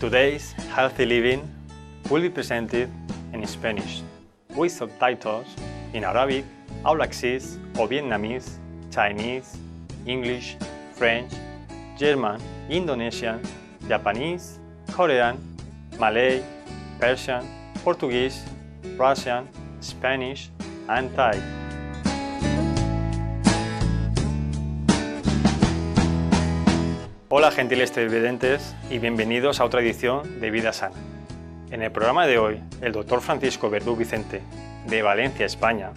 Today's Healthy Living will be presented in Spanish with subtitles in Arabic, Aulaxis or Vietnamese, Chinese, English, French, German, Indonesian, Japanese, Korean, Malay, Persian, Portuguese, Russian, Spanish, and Thai. Hola gentiles televidentes y bienvenidos a otra edición de Vida Sana. En el programa de hoy, el doctor Francisco Verdú Vicente, de Valencia, España,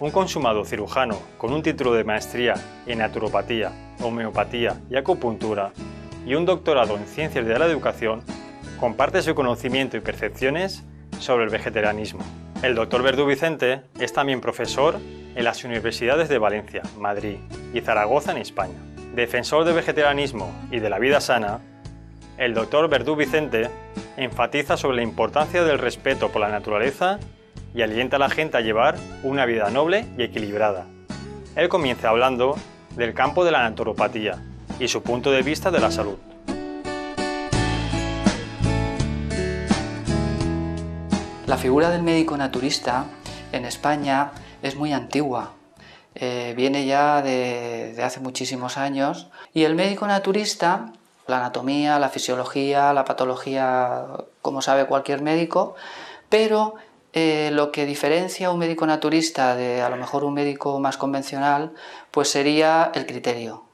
un consumado cirujano con un título de maestría en naturopatía, homeopatía y acupuntura y un doctorado en ciencias de la educación, comparte su conocimiento y percepciones sobre el vegetarianismo. El doctor Verdú Vicente es también profesor en las universidades de Valencia, Madrid y Zaragoza en España. Defensor del vegetarianismo y de la vida sana, el doctor Verdú Vicente enfatiza sobre la importancia del respeto por la naturaleza y alienta a la gente a llevar una vida noble y equilibrada. Él comienza hablando del campo de la naturopatía y su punto de vista de la salud. La figura del médico naturista en España es muy antigua. Eh, viene ya de, hace muchísimos años y el médico naturista la anatomía, la fisiología, la patología, como sabe cualquier médico, pero eh, lo que diferencia a un médico naturista de a lo mejor un médico más convencional, pues sería el criterio.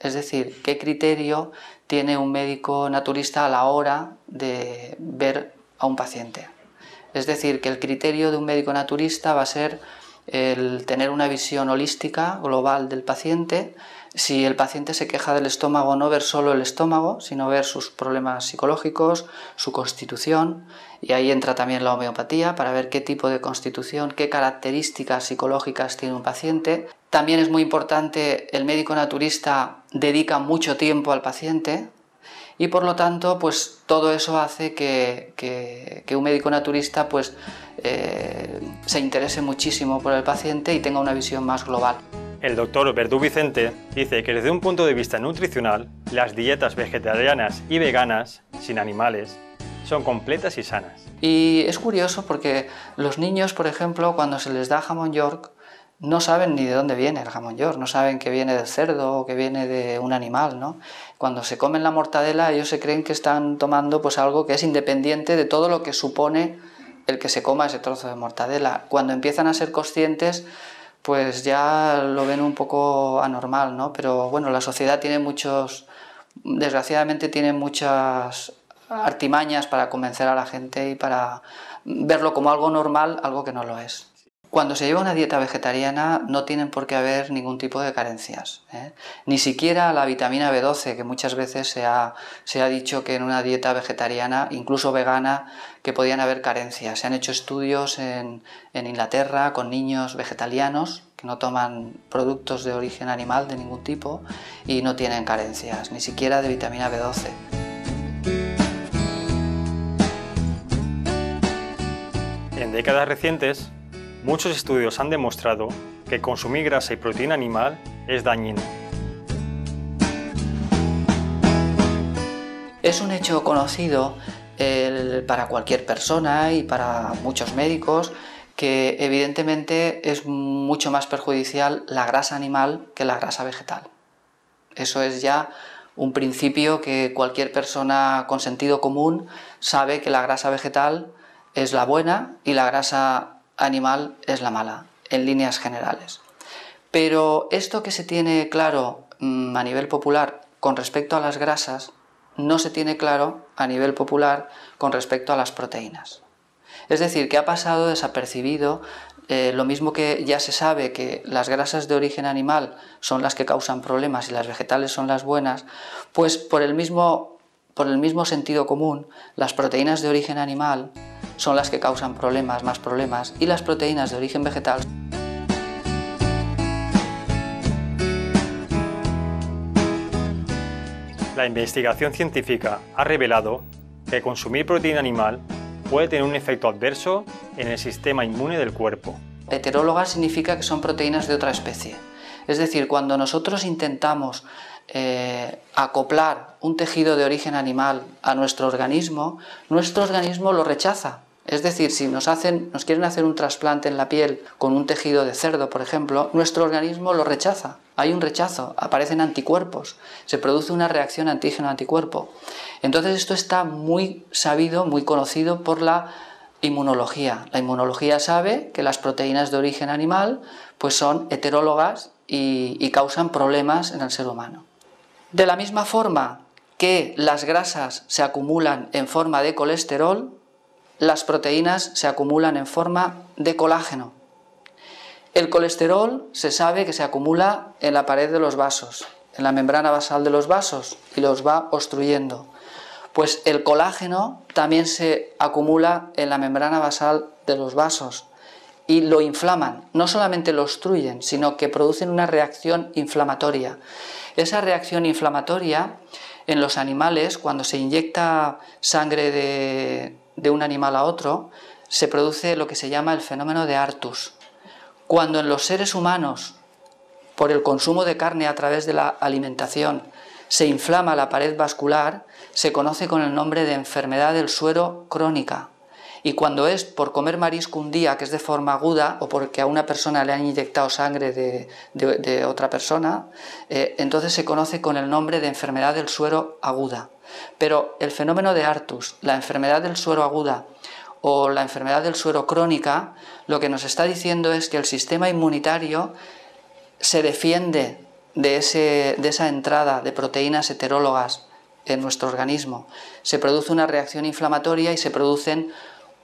Es decir, qué criterio tiene un médico naturista a la hora de ver a un paciente. Es decir, que el criterio de un médico naturista va a ser el tener una visión holística, global del paciente, si el paciente se queja del estómago, no ver solo el estómago, sino ver sus problemas psicológicos, su constitución, y ahí entra también la homeopatía para ver qué tipo de constitución, qué características psicológicas tiene un paciente. También es muy importante, el médico naturista dedica mucho tiempo al paciente, y por lo tanto, pues todo eso hace que, un médico naturista pues, eh, se interese muchísimo por el paciente y tenga una visión más global. El doctor Verdú Vicente dice que desde un punto de vista nutricional, las dietas vegetarianas y veganas, sin animales, son completas y sanas. Y es curioso porque los niños, por ejemplo, cuando se les da jamón york, no saben ni de dónde viene el jamón york, no saben que viene del cerdo o que viene de un animal, ¿no? Cuando se comen la mortadela, ellos se creen que están tomando pues algo que es independiente de todo lo que supone el que se coma ese trozo de mortadela. Cuando empiezan a ser conscientes, pues ya lo ven un poco anormal, ¿no? Pero bueno, la sociedad tiene muchos, desgraciadamente tiene muchas artimañas para convencer a la gente y para verlo como algo normal, algo que no lo es. Cuando se lleva una dieta vegetariana no tienen por qué haber ningún tipo de carencias. ¿eh? Ni siquiera la vitamina B12, que muchas veces se ha, se ha, dicho que en una dieta vegetariana, incluso vegana, que podían haber carencias. Se han hecho estudios en, en Inglaterra con niños vegetarianos que no toman productos de origen animal de ningún tipo y no tienen carencias, ni siquiera de vitamina B12. En décadas recientes, Muchos estudios han demostrado que consumir grasa y proteína animal es dañino. Es un hecho conocido para cualquier persona y para muchos médicos que evidentemente es mucho más perjudicial la grasa animal que la grasa vegetal. Eso es ya un principio que cualquier persona con sentido común sabe que la grasa vegetal es la buena y la grasa animal es la mala, en líneas generales. Pero esto que se tiene claro mm, a nivel popular con respecto a las grasas, no se tiene claro a nivel popular con respecto a las proteínas. Es decir, que ha pasado desapercibido eh, lo mismo que ya se sabe que las grasas de origen animal son las que causan problemas y las vegetales son las buenas, pues por el mismo, por el mismo sentido común, las proteínas de origen animal son las que causan problemas, más problemas, y las proteínas de origen vegetal La investigación científica ha revelado que consumir proteína animal puede tener un efecto adverso en el sistema inmune del cuerpo. Heteróloga significa que son proteínas de otra especie. Es decir, cuando nosotros intentamos eh, acoplar un tejido de origen animal a nuestro organismo, nuestro organismo lo rechaza. Es decir, si nos, hacen, nos quieren hacer un trasplante en la piel con un tejido de cerdo, por ejemplo, nuestro organismo lo rechaza. Hay un rechazo, aparecen anticuerpos, se produce una reacción antígeno-anticuerpo. Entonces esto está muy sabido, muy conocido por la inmunología. La inmunología sabe que las proteínas de origen animal pues son heterólogas y causan problemas en el ser humano. De la misma forma que las grasas se acumulan en forma de colesterol, las proteínas se acumulan en forma de colágeno. El colesterol se sabe que se acumula en la pared de los vasos, en la membrana basal de los vasos y los va obstruyendo. Pues el colágeno también se acumula en la membrana basal de los vasos y lo inflaman. No solamente lo obstruyen, sino que producen una reacción inflamatoria. Esa reacción inflamatoria en los animales, cuando se inyecta sangre de, un animal a otro, se produce lo que se llama el fenómeno de Artus. Cuando en los seres humanos, por el consumo de carne a través de la alimentación, se inflama la pared vascular, se conoce con el nombre de enfermedad del suero crónica. Y cuando es por comer marisco un día, que es de forma aguda, o porque a una persona le han inyectado sangre de, otra persona, eh, entonces se conoce con el nombre de enfermedad del suero aguda. Pero el fenómeno de Artus, la enfermedad del suero aguda o la enfermedad del suero crónica, lo que nos está diciendo es que el sistema inmunitario se defiende de, de esa entrada de proteínas heterólogas en nuestro organismo. Se produce una reacción inflamatoria y se producen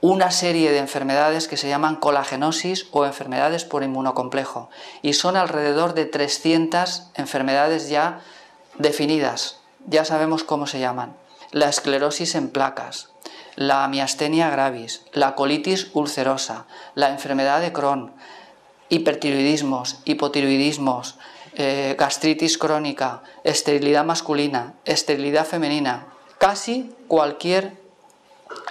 una serie de enfermedades que se llaman colagenosis o enfermedades por inmunocomplejo. Y son alrededor de 300 enfermedades ya definidas ya sabemos cómo se llaman. La esclerosis en placas, la miastenia gravis, la colitis ulcerosa, la enfermedad de Crohn, hipertiroidismos, hipotiroidismos, eh, gastritis crónica, esterilidad masculina, esterilidad femenina, casi cualquier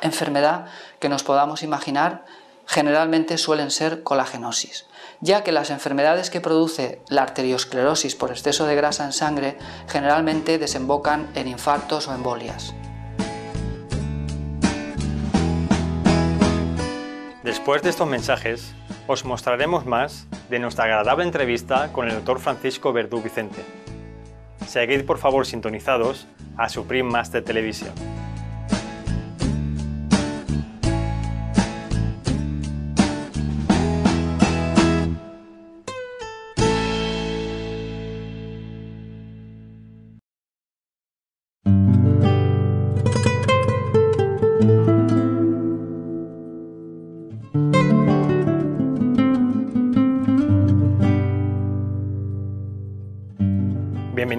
enfermedad que nos podamos imaginar generalmente suelen ser colagenosis ya que las enfermedades que produce la arteriosclerosis por exceso de grasa en sangre generalmente desembocan en infartos o embolias. Después de estos mensajes, os mostraremos más de nuestra agradable entrevista con el doctor Francisco Verdú Vicente. Seguid por favor sintonizados a Supreme Master Televisión.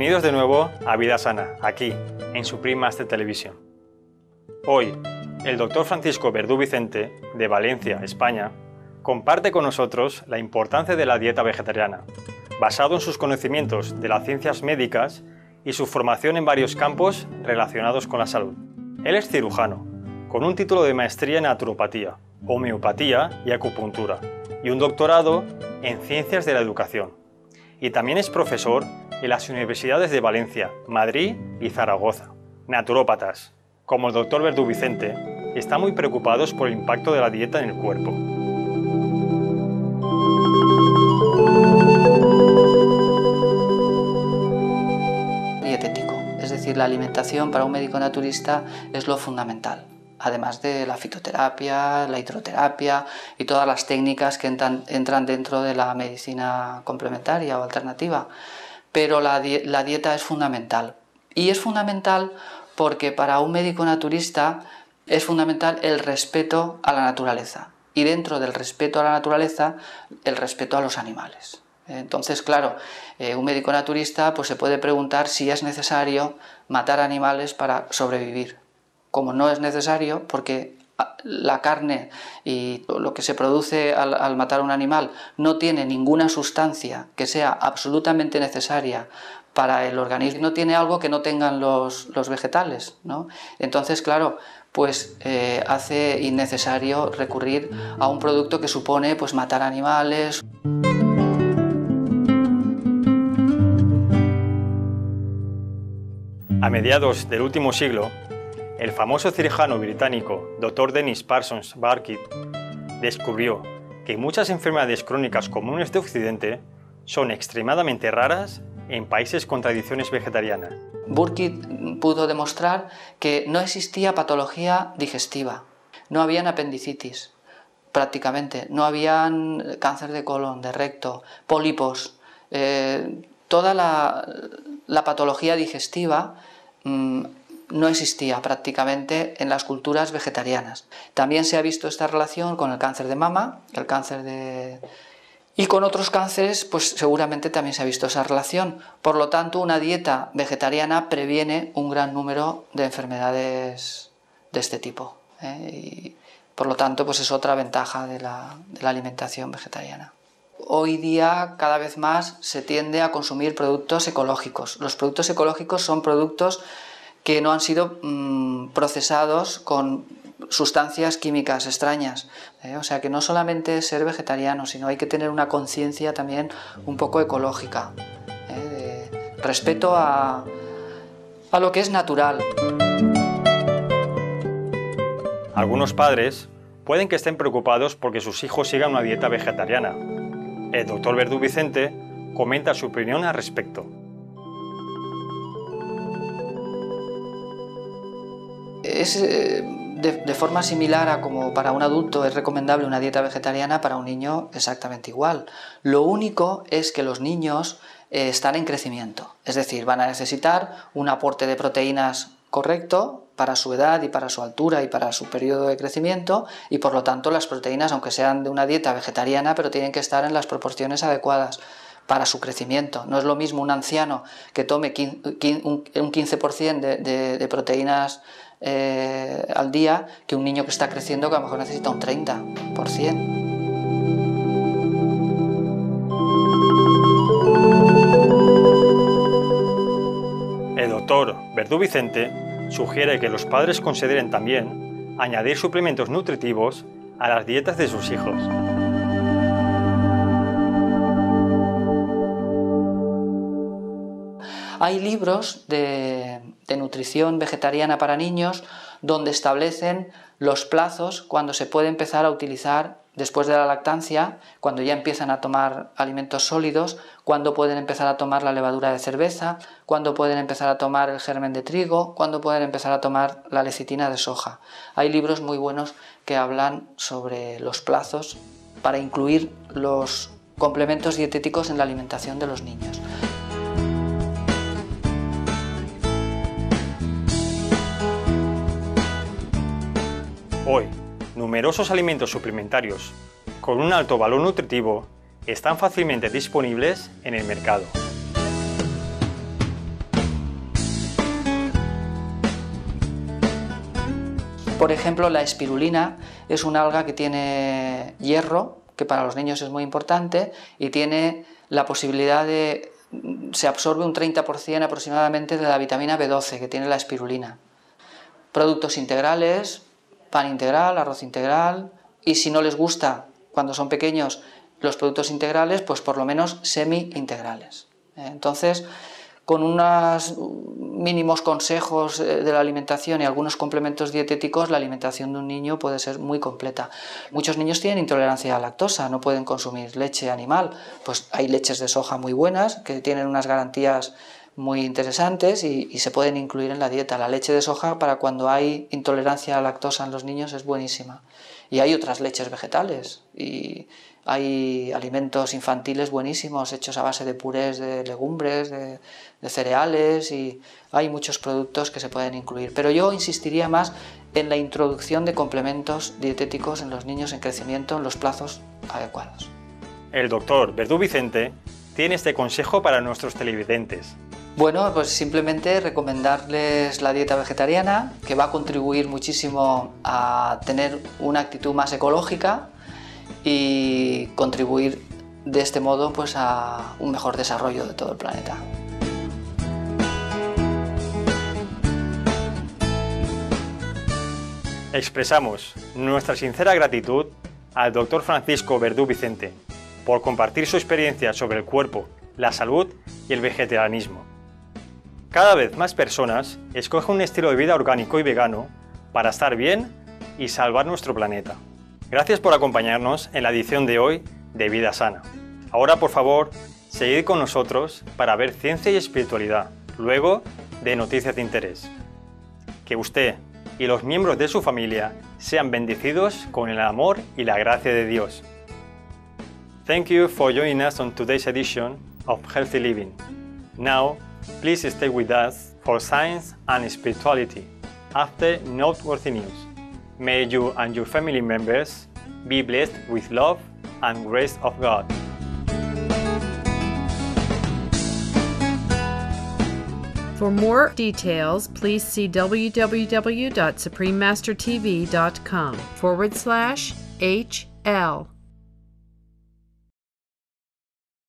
Bienvenidos de nuevo a Vida Sana, aquí, en Supreme Master Televisión. Hoy, el doctor Francisco Verdú Vicente, de Valencia, España, comparte con nosotros la importancia de la dieta vegetariana, basado en sus conocimientos de las ciencias médicas y su formación en varios campos relacionados con la salud. Él es cirujano, con un título de maestría en naturopatía, homeopatía y acupuntura, y un doctorado en ciencias de la educación. Y también es profesor en las universidades de Valencia, Madrid y Zaragoza. Naturópatas, como el doctor Verdú Vicente, están muy preocupados por el impacto de la dieta en el cuerpo. Dietético, es decir, la alimentación para un médico naturista es lo fundamental además de la fitoterapia, la hidroterapia y todas las técnicas que entran, entran, dentro de la medicina complementaria o alternativa pero la, dieta es fundamental. Y es fundamental porque para un médico naturista es fundamental el respeto a la naturaleza. Y dentro del respeto a la naturaleza, el respeto a los animales. Entonces, claro, eh, un médico naturista pues, se puede preguntar si es necesario matar animales para sobrevivir. Como no es necesario, porque la carne y lo que se produce al, matar a un animal no tiene ninguna sustancia que sea absolutamente necesaria para el organismo, no tiene algo que no tengan los, vegetales. ¿no? Entonces, claro, pues eh, hace innecesario recurrir a un producto que supone pues, matar animales. A mediados del último siglo, el famoso cirujano británico Dr. Dennis Parsons Barkit descubrió que muchas enfermedades crónicas comunes de Occidente son extremadamente raras en países con tradiciones vegetarianas. Burkitt pudo demostrar que no existía patología digestiva, no habían apendicitis, prácticamente, no habían cáncer de colon, de recto, pólipos, eh, toda la, patología digestiva mm, no existía prácticamente en las culturas vegetarianas. También se ha visto esta relación con el cáncer de mama, el cáncer de... Y con otros cánceres, pues seguramente también se ha visto esa relación. Por lo tanto, una dieta vegetariana previene un gran número de enfermedades de este tipo. ¿eh? Y por lo tanto, pues es otra ventaja de la alimentación vegetariana. Hoy día cada vez más se tiende a consumir productos ecológicos. Los productos ecológicos son productos que no han sido mm, procesados con sustancias químicas extrañas. ¿eh? O sea que no solamente ser vegetariano, sino hay que tener una conciencia también un poco ecológica, ¿eh? de respeto a, a lo que es natural. Algunos padres pueden que estén preocupados porque sus hijos sigan una dieta vegetariana. El doctor Verdú Vicente comenta su opinión al respecto. Es eh, de, forma similar a como para un adulto es recomendable una dieta vegetariana, para un niño exactamente igual. Lo único es que los niños eh, están en crecimiento, es decir, van a necesitar un aporte de proteínas correcto para su edad y para su altura y para su periodo de crecimiento y por lo tanto las proteínas, aunque sean de una dieta vegetariana, pero tienen que estar en las proporciones adecuadas para su crecimiento. No es lo mismo un anciano que tome un 15% de, de proteínas eh, al día que un niño que está creciendo que a lo mejor necesita un 30%. El doctor Verdú Vicente sugiere que los padres consideren también añadir suplementos nutritivos a las dietas de sus hijos. Hay libros de, nutrición vegetariana para niños donde establecen los plazos cuando se puede empezar a utilizar después de la lactancia, cuando ya empiezan a tomar alimentos sólidos, cuando pueden empezar a tomar la levadura de cerveza, cuando pueden empezar a tomar el germen de trigo, cuando pueden empezar a tomar la lecitina de soja. Hay libros muy buenos que hablan sobre los plazos para incluir los complementos dietéticos en la alimentación de los niños. Hoy, numerosos alimentos suplementarios con un alto valor nutritivo están fácilmente disponibles en el mercado. Por ejemplo, la espirulina es un alga que tiene hierro, que para los niños es muy importante, y tiene la posibilidad de... se absorbe un 30% aproximadamente de la vitamina B12 que tiene la espirulina. Productos integrales, pan integral, arroz integral y si no les gusta cuando son pequeños los productos integrales, pues por lo menos semi-integrales. Entonces, con unos mínimos consejos eh, de la alimentación y algunos complementos dietéticos, la alimentación de un niño puede ser muy completa. Muchos niños tienen intolerancia a la lactosa, no pueden consumir leche animal. Pues hay leches de soja muy buenas que tienen unas garantías muy interesantes y, se pueden incluir en la dieta. La leche de soja para cuando hay intolerancia a lactosa en los niños es buenísima. Y hay otras leches vegetales y hay alimentos infantiles buenísimos hechos a base de purés de legumbres, de, de cereales y hay muchos productos que se pueden incluir. Pero yo insistiría más en la introducción de complementos dietéticos en los niños en crecimiento en los plazos adecuados. El doctor Verdú Vicente tiene este consejo para nuestros televidentes. Bueno, pues simplemente recomendarles la dieta vegetariana, que va a contribuir muchísimo a tener una actitud más ecológica y contribuir de este modo pues a un mejor desarrollo de todo el planeta. Expresamos nuestra sincera gratitud al doctor Francisco Verdú Vicente por compartir su experiencia sobre el cuerpo, la salud y el vegetarianismo Cada vez más personas escogen un estilo de vida orgánico y vegano para estar bien y salvar nuestro planeta. Gracias por acompañarnos en la edición de hoy de Vida Sana. Ahora, por favor, seguid con nosotros para ver ciencia y espiritualidad, luego de noticias de interés. Que usted y los miembros de su familia sean bendecidos con el amor y la gracia de Dios. Thank you for joining us on today's edition of Healthy Living. Now, please stay with us for science and spirituality after noteworthy news. May you and your family members be blessed with love and grace of God. For more details, please see www.suprememastertv.com forward slash HL.